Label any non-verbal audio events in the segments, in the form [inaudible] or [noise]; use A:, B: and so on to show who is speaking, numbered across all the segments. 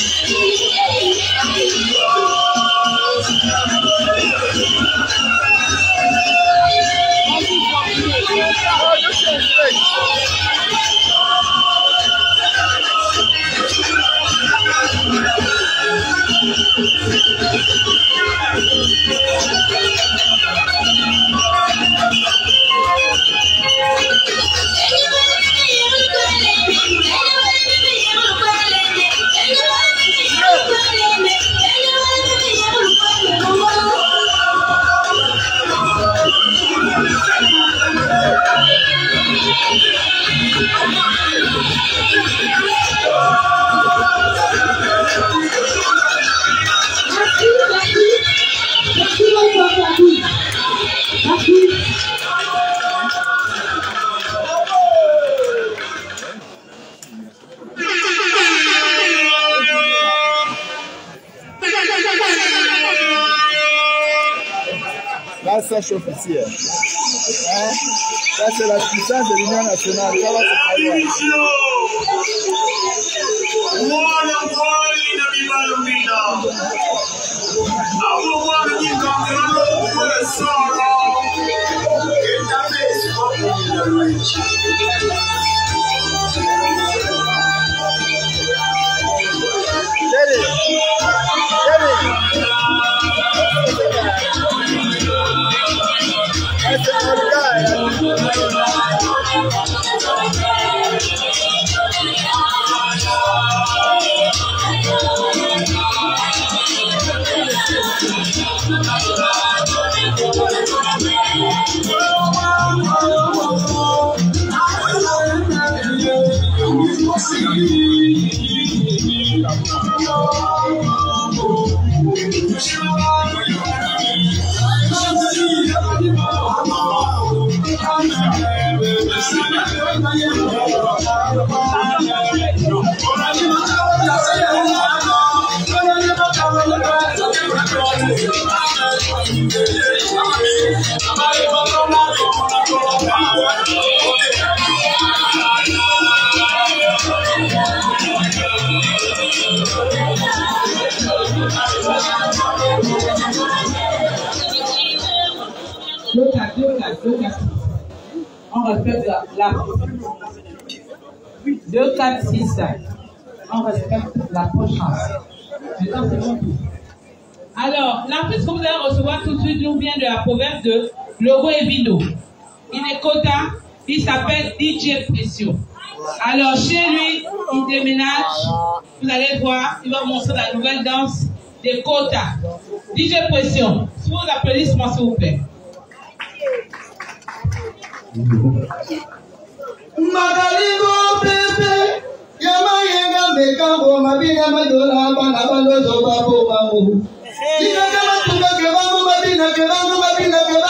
A: Peace. Sèche officielle. Hein? Ça, c'est la puissance de l'Union nationale. Ça va se savoir.
B: On respecte la, la 2, 4, 6, 5. On respecte l'approche Maintenant, c'est bon. Que vous allez recevoir tout de suite nous vient de la province de Logo et Vino. Il est Kota, il s'appelle DJ Pression. Alors, chez lui, il déménage. Vous allez voir, il va montrer la nouvelle danse des Kota. DJ Pression, si vous applaudissez-moi, s'il vous plaît.
C: makalimo pepe. Ya mayenga mekambo mabina madola bana bandozo babobamu ikakela tungakebamo mabina kebamo mabina
D: keba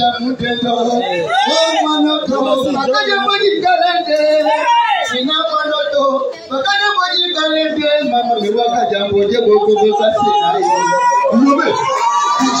D: jamudedo omanoto makanya moni kalende sina manoto makanya moni kalende mama lewa kajambode gogo sasi ayo
C: lume DJ,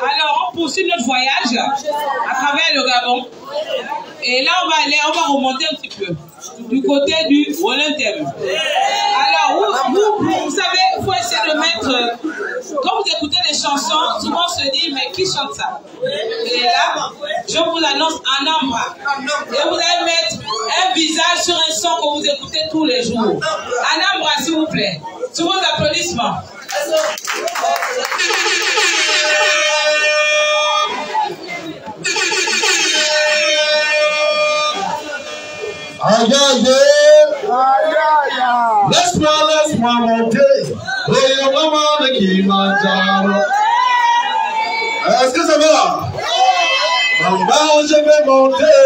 B: Alors, on poursuit notre voyage à travers le Gabon. Et là, on va aller, on va remonter un petit peu du côté du Wolontem. Alors, vous, vous, vous savez, il faut essayer de mettre. Quand vous écoutez les chansons, souvent on se dit, mais qui chante ça? Et là, je vous annonce un nombre. Et vous allez mettre un visage sur un son que vous écoutez tous les jours. Un nombre, s'il vous plaît. Sous vos applaudissements.
E: Regardez, Let's let's one day. Hey, mama, the Kilimanjaro. Excuse me. Mamba, je vais monter.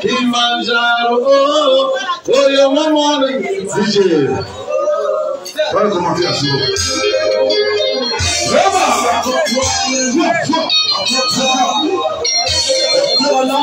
E: Kilimanjaro. Oh, oh, mama, the DJ. Voilà comment tu as
D: joué. Vraiment. Voilà.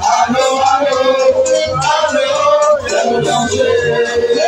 D: i know i know àlọ́ àlọ́ ẹ̀rọ náà ṣe.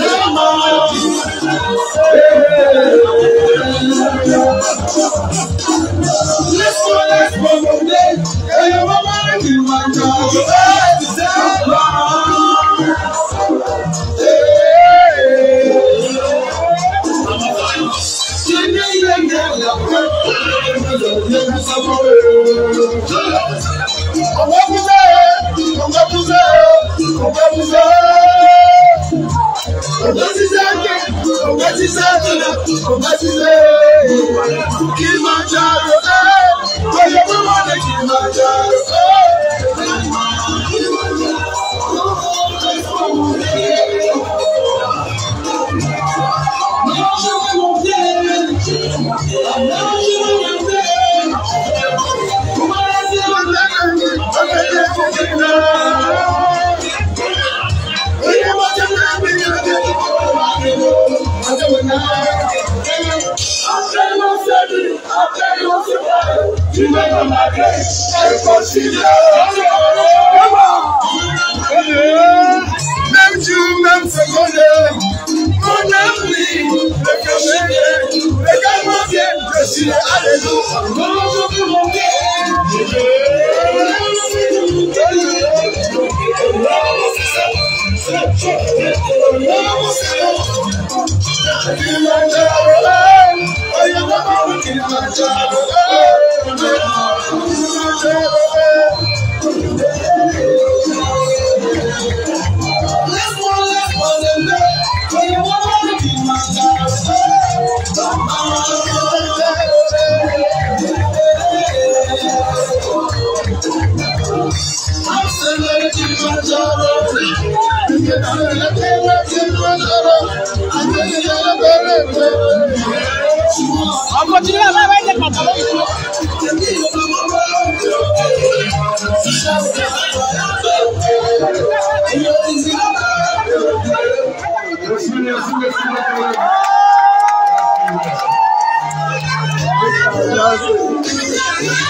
D: name of Jesus. Let's go, let's go, go, day. Hey, I'm a you want to go back to Hey, I'm a man, you want to go back to Converse Camion vient, je suis alléluia.
B: Hallelujah.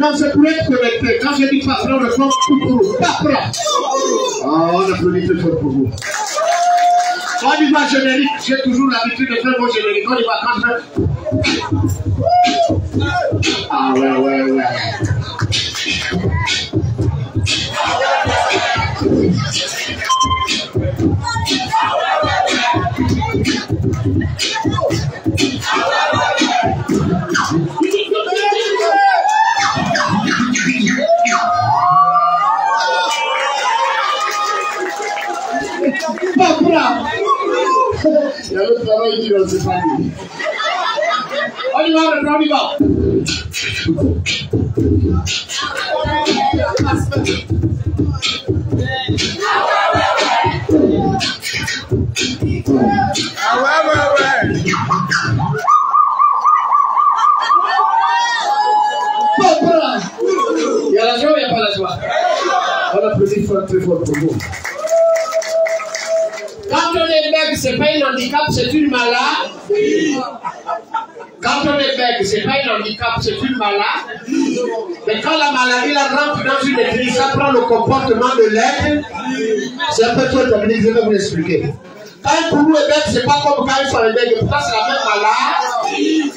B: Non,
F: c'est pour être connecté. Quand je dis pour le pour pas pour là. Oh, on applaudit très fort pour vous. Quand dit pas générique, j'ai toujours l'habitude de faire mon générique. On dit pas quand. Ah ouais, ouais, ouais. else is happening. What do you want to talk about? C'est pas un handicap, c'est une maladie. Mais quand la maladie la rentre dans une église, ça prend le comportement de l'être. C'est un peu trop technique, je vais vous l'expliquer. Quand un poulou est c'est pas comme quand ils sont bêtes, pourtant c'est la même maladie.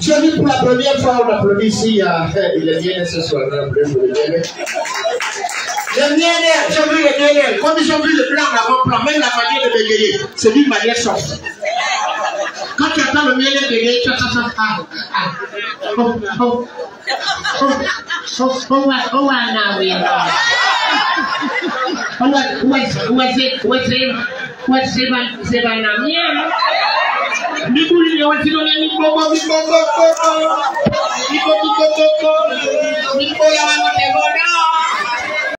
F: J'ai vu pour la première fois, on applaudit ici, a, [laughs] il est bien ce soir, on applaudit pour le bien. Le miel, j'ai vu le miel, comme ils ont vu le blanc en avant-plan, même la manière de bégayer, c'est d'une manière soft. que Salomé le derecho a, a,